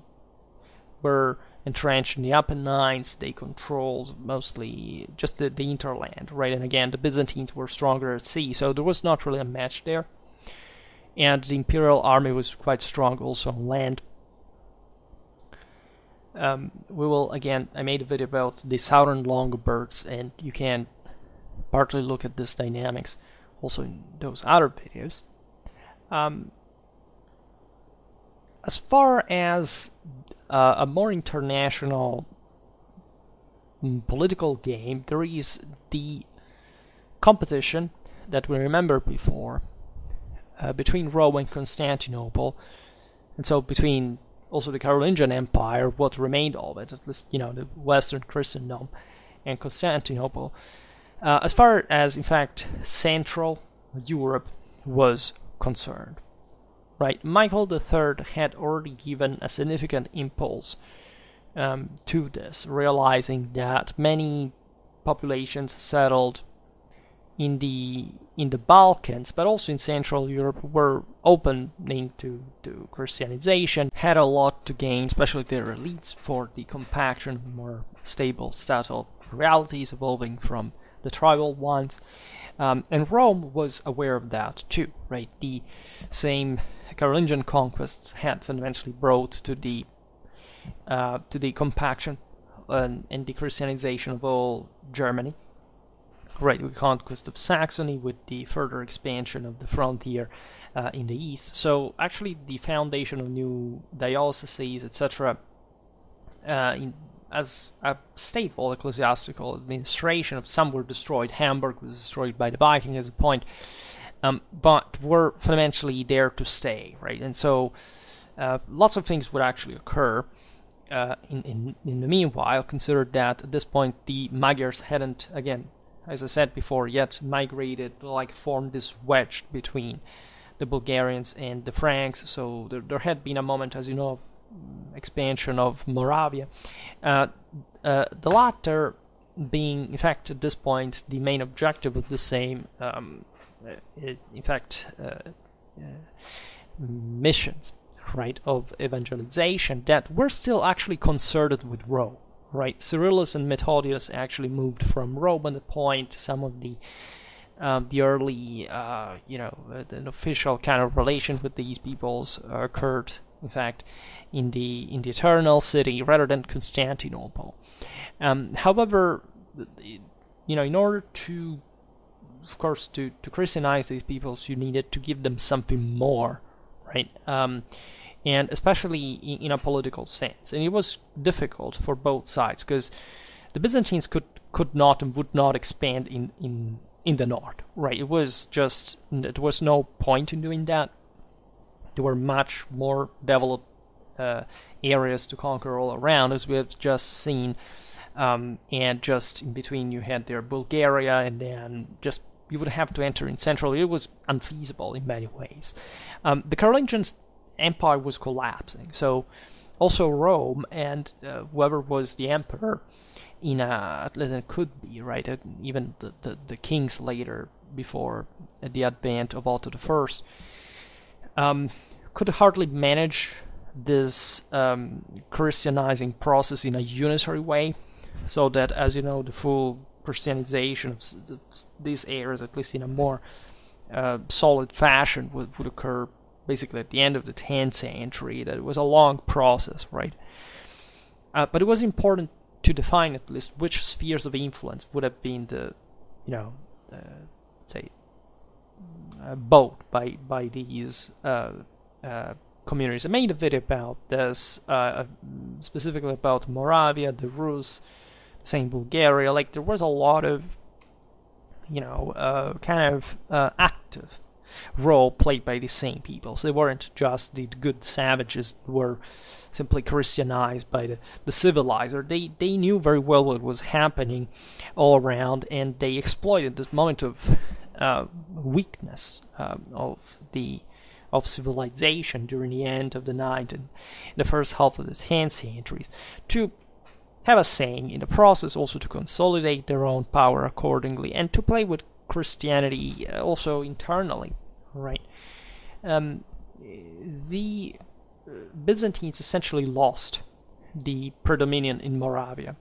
were entrenched in the Apennines. They controlled mostly just the, the interland, right? And again, the Byzantines were stronger at sea, so there was not really a match there. And the imperial army was quite strong also on land. Um, we will again. I made a video about the southern Longobards, and you can partly look at this dynamics also in those other videos. Um, as far as uh, a more international political game, there is the competition that we remember before uh, between Rome and Constantinople, and so between also the Carolingian Empire, what remained of it, at least you know the Western Christendom, and Constantinople. Uh, as far as, in fact, Central Europe was concerned, right? Michael III had already given a significant impulse um, to this, realizing that many populations settled in the in the Balkans, but also in Central Europe, were opening to, to Christianization, had a lot to gain, especially their elites, for the compaction of more stable statal realities evolving from the tribal ones. Um, and Rome was aware of that too, right? The same Carolingian conquests had fundamentally brought to the uh, to the compaction and, and, the Christianization of all Germany, right? The conquest of Saxony with the further expansion of the frontier uh, in the east. So actually, the foundation of new dioceses, etc., uh, as a stateful ecclesiastical administration. Some were destroyed. Hamburg was destroyed by the Vikings as a point, um, but were fundamentally there to stay, right? And so uh, lots of things would actually occur. Uh, in, in, in the meanwhile, consider that at this point the Magyars hadn't, again, as I said before, yet migrated, like formed this wedge between the Bulgarians and the Franks. So there, there had been a moment, as you know, expansion of Moravia. Uh, uh, the latter being, in fact, at this point, the main objective of the same, um, in fact, uh, missions, right, of evangelization that were still actually concerted with Rome, right? Cyrillus and Methodius actually moved from Rome at the point some of the um, the early, uh, you know, an official kind of relation with these peoples occurred in fact, in the in the eternal city rather than Constantinople. Um, however, you know, in order to, of course, to to Christianize these peoples, you needed to give them something more, right? Um, and especially in, in, a political sense, and it was difficult for both sides because the Byzantines could could not and would not expand in in in the north, right? It was just there was no point in doing that there were much more developed uh, areas to conquer all around, as we have just seen. Um, and just in between, you had there Bulgaria, and then just you would have to enter in central. It was unfeasible in many ways. Um, the Carolingian Empire was collapsing, so also Rome and uh, whoever was the emperor in a, at least could be right. Uh, even the, the, the kings later, before the advent of Otto the First um, could hardly manage this um, Christianizing process in a unitary way, so that, as you know, the full Christianization of these areas, at least in a more uh, solid fashion, would, would occur basically at the end of the 10th century. That it was a long process, right? Uh, but it was important to define at least which spheres of influence would have been the, you know, uh, say uh, bought by by these uh, uh, communities. I made a video about this, specifically about Moravia, the Rus, saying Bulgaria. Like there was a lot of, you know, kind of active role played by the same people. So they weren't just the good savages who were simply Christianized by the, the civilizer. They they knew very well what was happening all around, and they exploited this moment of uh, weakness um, of the of civilization during the end of the ninth and the first half of the tenth centuries to have a saying in the process, also to consolidate their own power accordingly, and to play with Christianity uh, also internally, right? Um, the Byzantines essentially lost the predominant in Moravia.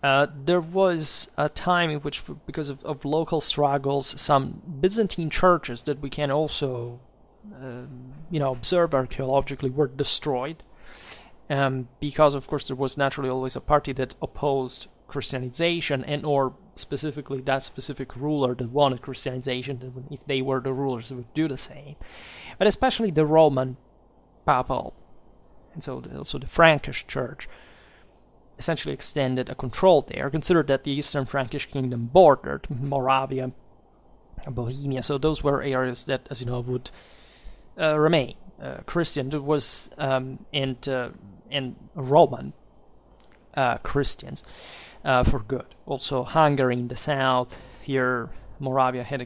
Uh, there was a time in which, because of, of, local struggles, some Byzantine churches that we can also, uh, you know, observe archaeologically were destroyed. Um, because, of course, there was naturally always a party that opposed Christianization and or specifically that specific ruler that wanted Christianization, if they were the rulers, they would do the same. But especially the Roman papal, and so the, also the Frankish church, essentially extended a control there. Consider that the Eastern Frankish kingdom bordered Moravia, and Bohemia, so those were areas that, as you know, would uh, remain uh, Christian. It was um, and uh, and Roman uh, Christians uh, for good. Also, Hungary in the south. Here, Moravia had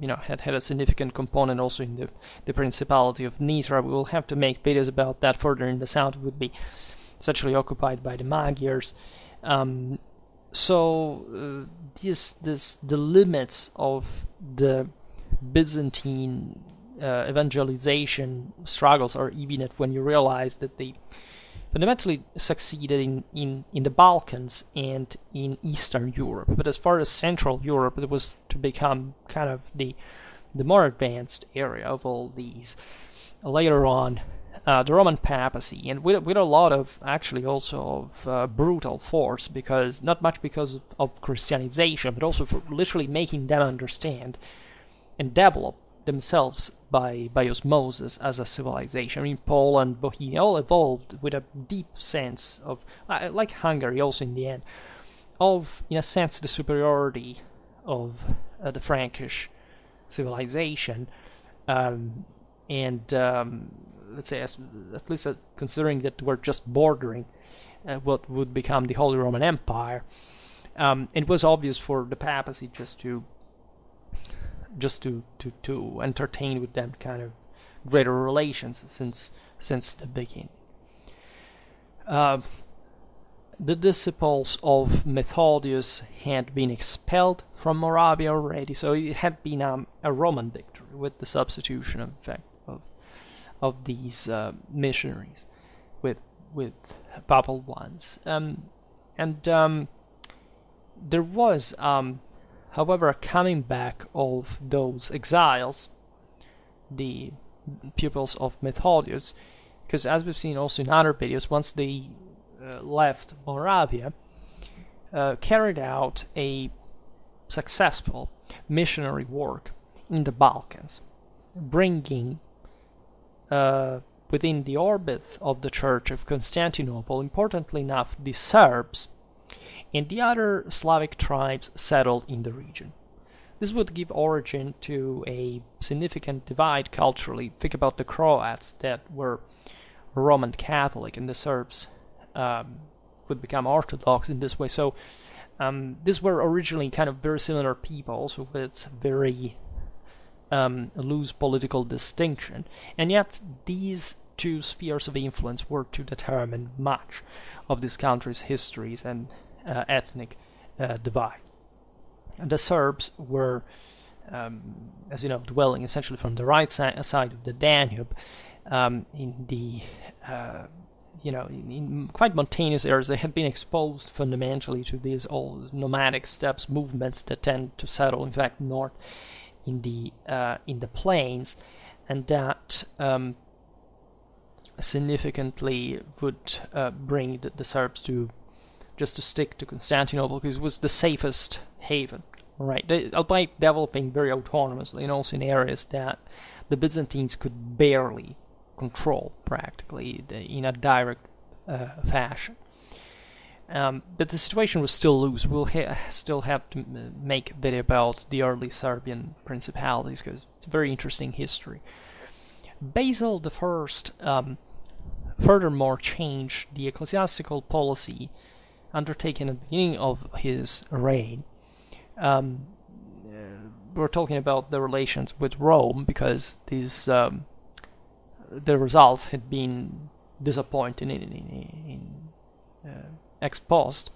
you know had had a significant component also in the the Principality of Nitra. We will have to make videos about that further in the south. Would be essentially occupied by the Magyars. Um, so uh, this this the limits of the Byzantine uh, evangelization struggles are even at when you realize that they fundamentally succeeded in, in, in the Balkans and in Eastern Europe. But as far as Central Europe, it was to become kind of the the more advanced area of all these. Later on, uh, the Roman papacy, and with, with a lot of actually also of uh, brutal force, because not much because of, of Christianization, but also for literally making them understand and develop themselves by, by osmosis as a civilization. I mean, Poland, Bohemia all evolved with a deep sense of, uh, like Hungary also in the end, of, in a sense, the superiority of uh, the Frankish civilization. Um, and um, let's say, as, at least uh, considering that we're just bordering uh, what would become the Holy Roman Empire, um, it was obvious for the papacy just to just to, to, to entertain with them kind of greater relations since since the beginning. Uh, the disciples of Methodius had been expelled from Moravia already, so it had been um, a Roman victory with the substitution, in fact, of of these uh, missionaries with with papal ones. Um, and um, there was um, However, coming back of those exiles, the pupils of Methodius, because as we've seen also in other videos, once they uh, left Moravia, uh, carried out a successful missionary work in the Balkans, bringing uh, within the orbit of the Church of Constantinople, importantly enough, the Serbs and the other Slavic tribes settled in the region. This would give origin to a significant divide culturally. Think about the Croats that were Roman Catholic and the Serbs um, would become Orthodox in this way. So um, these were originally kind of very similar people, also with very um, loose political distinction. And yet these two spheres of influence were to determine much of this country's histories and uh, ethnic uh, divide. The Serbs were, um, as you know, dwelling essentially from the right si- side of the Danube um, in the uh, you know, in, in, quite mountainous areas, they had been exposed fundamentally to these old nomadic steppes movements that tend to settle, in fact, north in the uh, in the plains, and that um, significantly would uh, bring the, the, Serbs to just to stick to Constantinople because it was the safest haven. Right, they, albeit developing very autonomously and also in areas that the Byzantines could barely control practically in a direct uh, fashion. Um, but the situation was still loose. We'll ha- still have to make a video about the early Serbian principalities because it's a very interesting history. Basil I um, furthermore changed the ecclesiastical policy undertaken at the beginning of his reign. Um, uh, we're talking about the relations with Rome because these um, the results had been disappointing in, in, in uh, ex post.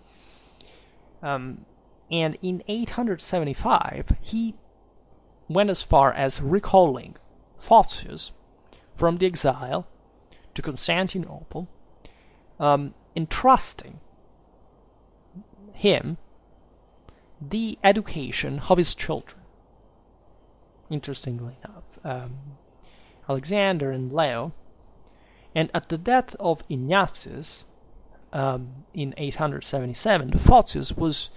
Um, and in 875, he went as far as recalling Photius from the exile to Constantinople, um, entrusting him the education of his children. Interestingly enough, um, Alexander and Leo, and at the death of Ignatius um, in 877, Photius was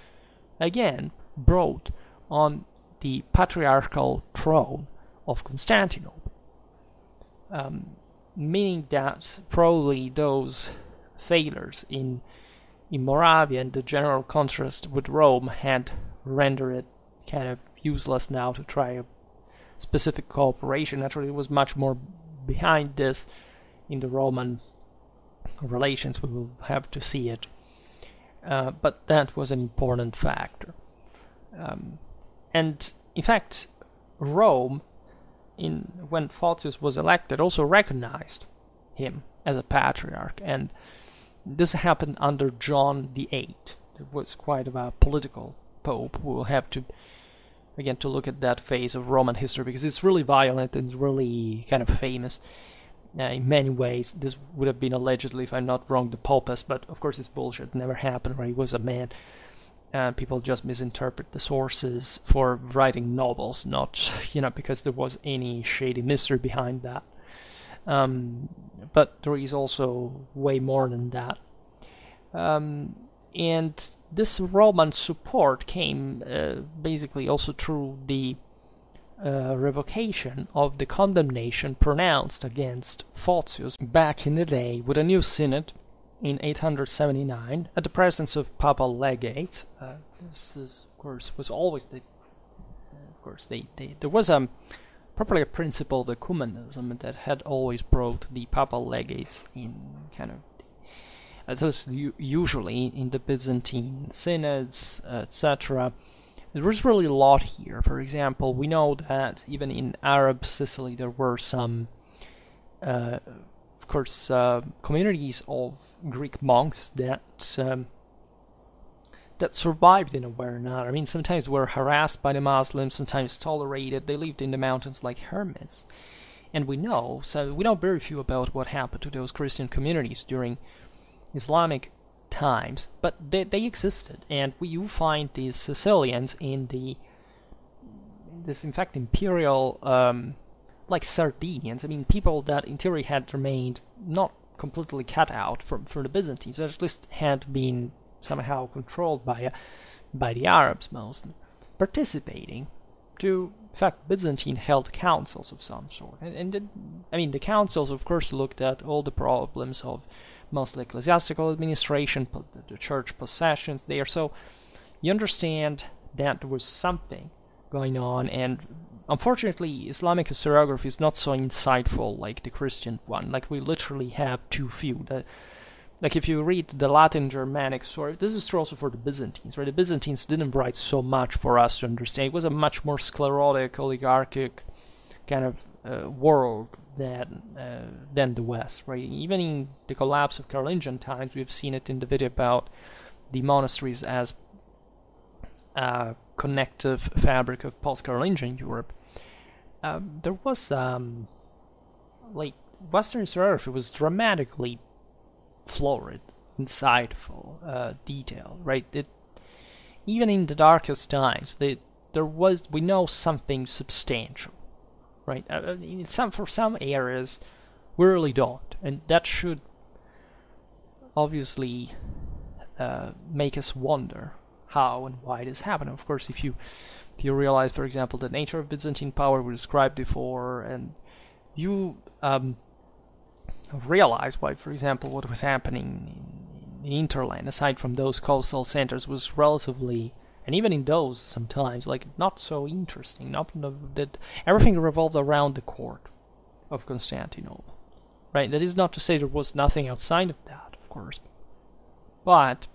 again brought on the patriarchal throne of Constantinople, um, meaning that probably those failures in in Moravia and the general contrast with Rome had rendered it kind of useless now to try a specific cooperation. Naturally, it was much more behind this in the Roman relations. We will have to see it. Uh, but that was an important factor. Um, and in fact, Rome, in when Photius was elected, also recognized him as a patriarch, and this happened under John VIII. It was quite a political pope. We'll have to again to look at that phase of Roman history because it's really violent and really kind of famous. Uh, in many ways, this would have been allegedly, if I'm not wrong, the Popess, but of course it's bullshit. It never happened. Right? He was a man. Uh, people just misinterpret the sources for writing novels, not you know because there was any shady mystery behind that. Um, but there is also way more than that. Um, and this Roman support came uh, basically also through the uh, revocation of the condemnation pronounced against Photius back in the day with a new synod in 879 at the presence of papal legates. Uh, this is, of course, was always the. Of course, they, they there was a properly a principle of ecumenism that had always brought the papal legates in kind of at least usually in the Byzantine synods, etc. There was really a lot here. For example, we know that even in Arab Sicily there were some, uh, of course, uh, communities of Greek monks that um, that survived in a way or not. I mean, sometimes were harassed by the Muslims, sometimes tolerated. They lived in the mountains like hermits. And we know, so we know very few about what happened to those Christian communities during Islamic times, but they, they existed. And we, you find these Sicilians in the, this in fact imperial, um, like Sardinians. I mean, people that in theory had remained not completely cut out from, from the Byzantines, but at least had been somehow controlled by uh, by the Arabs mostly, participating to in fact Byzantine held councils of some sort, and, and I mean the councils of course looked at all the problems of mostly ecclesiastical administration, the church possessions there. So you understand that there was something going on, and unfortunately, Islamic historiography is not so insightful like the Christian one. Like we literally have too few. The, like if you read the Latin Germanic story, this is true also for the Byzantines, right? The Byzantines didn't write so much for us to understand. It was a much more sclerotic, oligarchic kind of uh, world than uh, than the West, right? Even in the collapse of Carolingian times, we've seen it in the video about the monasteries as a connective fabric of post-Carolingian Europe. Um, there was um, like Western historiography was dramatically florid, insightful, uh, detail, right? It, even in the darkest times, they, there was we know something substantial, right? Uh, uh, in some for some areas, we really don't, and that should obviously uh, make us wonder how and why this happened. Of course, if you if you realize, for example, the nature of Byzantine power we described before, and you um, realize why, for example, what was happening in, in Interland, aside from those coastal centers, was relatively, and even in those sometimes, like not so interesting. Not that everything revolved around the court of Constantinople, right? That is not to say there was nothing outside of that, of course, but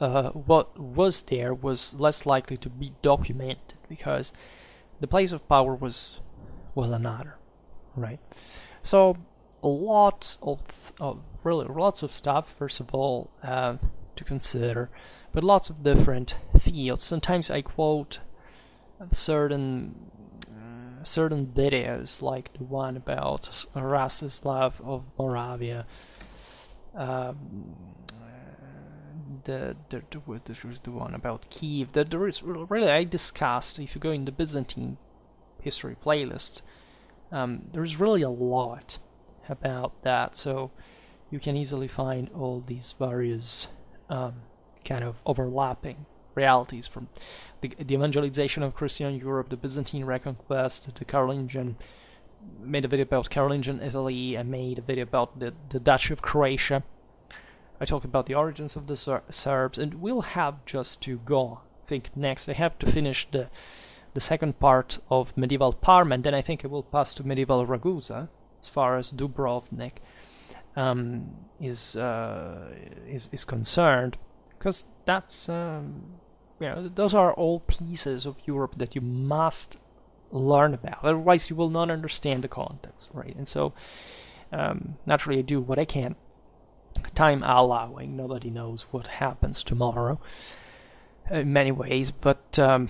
uh, what was there was less likely to be documented because the place of power was was another, right? So a lot of, of really lots of stuff. First of all, uh, to consider, but lots of different fields. Sometimes I quote certain certain videos, like the one about Rastislav of Moravia. Um, the, the, the was the one about Kiev. That there is really I discussed. If you go in the Byzantine history playlist, um, there's really a lot about that. So you can easily find all these various um, kind of overlapping realities from the, the, evangelization of Christian Europe, the Byzantine reconquest, the Carolingian. Made a video about Carolingian Italy. I made a video about the, the Duchy of Croatia. I talk about the origins of the Ser Serbs, and we'll have just to go. I think next I have to finish the the second part of medieval Parma, and then I think I will pass to medieval Ragusa, as far as Dubrovnik um, is uh, is is concerned, because that's um, you know those are all pieces of Europe that you must learn about. Otherwise, you will not understand the context, right? And so, um, naturally, I do what I can, time allowing. Nobody knows what happens tomorrow, in many ways, but um,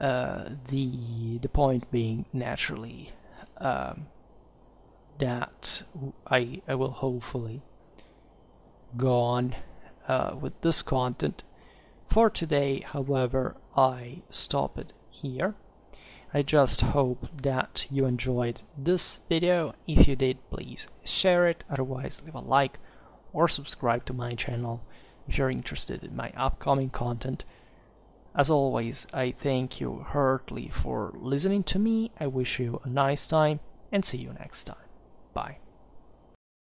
uh, the the point being naturally um, that I I will hopefully go on uh, with this content. For today, however, I stop it here. I just hope that you enjoyed this video. If you did, please share it. Otherwise, leave a like or subscribe to my channel if you're interested in my upcoming content. As always, I thank you heartily for listening to me. I wish you a nice time and see you next time. Bye.